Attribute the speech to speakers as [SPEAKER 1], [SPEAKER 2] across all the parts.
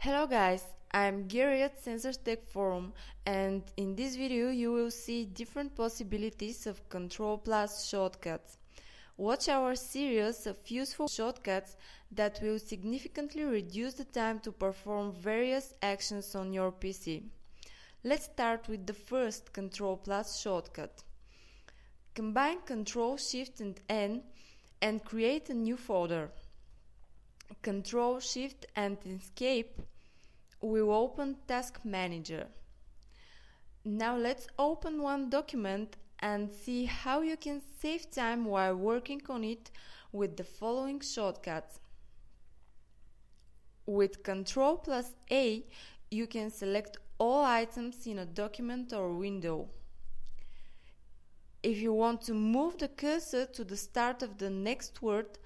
[SPEAKER 1] Hello guys, I'm Gary at Sensors Tech Forum and in this video you will see different possibilities of Control Plus shortcuts. Watch our series of useful shortcuts that will significantly reduce the time to perform various actions on your PC. Let's start with the first Control Plus shortcut. Combine Control Shift and N and create a new folder. Control Shift and Escape will open Task Manager. Now let's open one document and see how you can save time while working on it with the following shortcuts. With Ctrl plus A, you can select all items in a document or window. If you want to move the cursor to the start of the next word,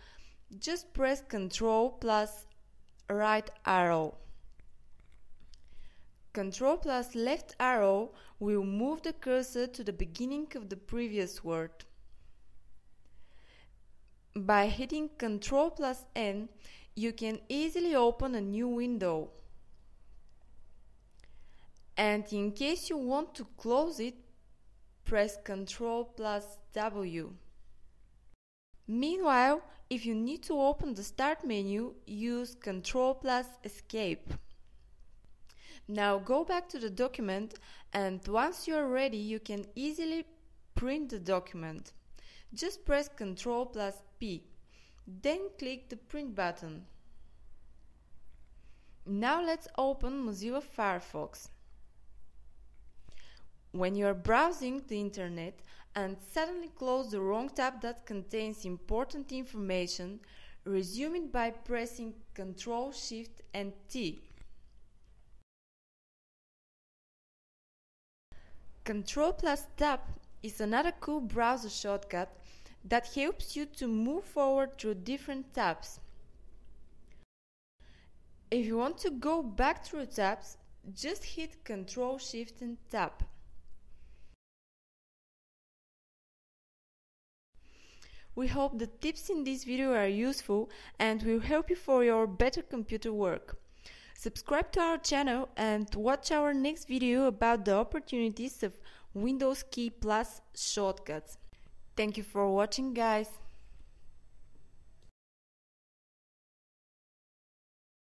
[SPEAKER 1] just press Ctrl plus right arrow. Ctrl plus left arrow will move the cursor to the beginning of the previous word. By hitting Ctrl plus N, you can easily open a new window. And in case you want to close it, press Ctrl plus W. Meanwhile, if you need to open the Start menu, use Ctrl plus Escape. Now go back to the document and once you are ready you can easily print the document. Just press Ctrl plus P. Then click the print button. Now let's open Mozilla Firefox. When you are browsing the internet and suddenly close the wrong tab that contains important information, resume it by pressing Ctrl Shift and T. Control plus Tab is another cool browser shortcut that helps you to move forward through different tabs. If you want to go back through tabs, just hit Control Shift and Tab. We hope the tips in this video are useful and will help you for your better computer work. Subscribe to our channel and watch our next video about the opportunities of Windows Key Plus shortcuts. Thank you for watching guys.